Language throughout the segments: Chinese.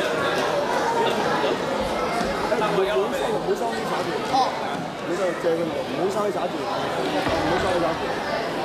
唔好收，唔好收啲渣住。你都借佢用，唔好收啲渣住，唔好收佢渣住。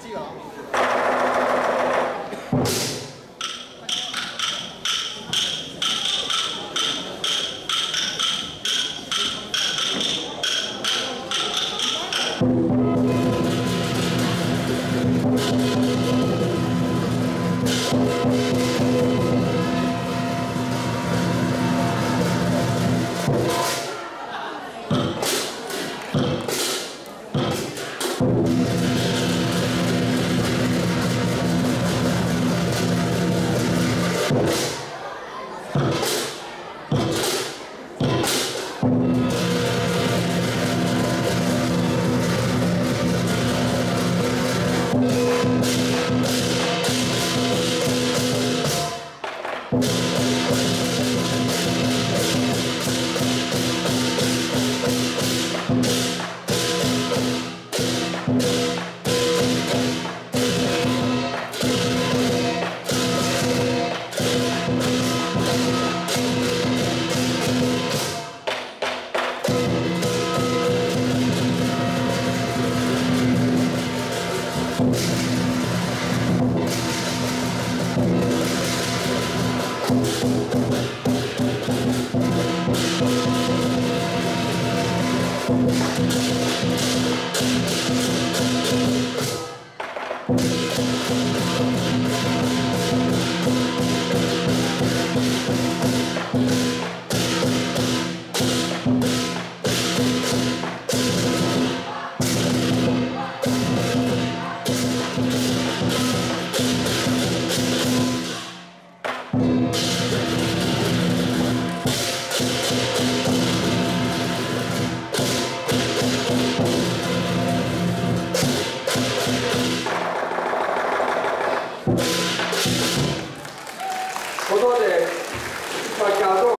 记了啊。Música